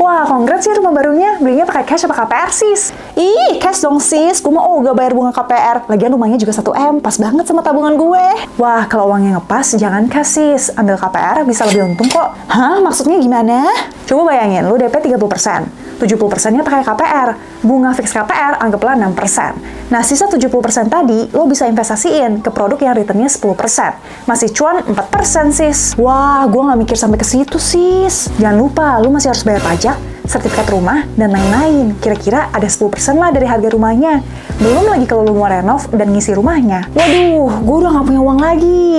Wah, congrats sih rumah barunya. Belinya pakai cash apa KPR, sis? Ih, cash dong, sis. Gue mau gak bayar bunga KPR. Lagian rumahnya juga 1M, pas banget sama tabungan gue. Wah, kalau uangnya ngepas, jangan cash, sis. Ambil KPR bisa lebih untung kok. Hah? Maksudnya gimana? Coba bayangin, lu DP 30%. 70%-nya pakai KPR. Bunga fix KPR anggaplah 6%. Nah, sisa 70% tadi lo bisa investasiin ke produk yang returnnya 10%. Masih cuan 4% sis. Wah, gue nggak mikir sampai ke situ sis. Jangan lupa, lo masih harus bayar pajak, sertifikat rumah, dan lain-lain. Kira-kira ada 10% lah dari harga rumahnya. Belum lagi kalau lo mau renov dan ngisi rumahnya. Waduh, gue udah nggak punya uang lagi.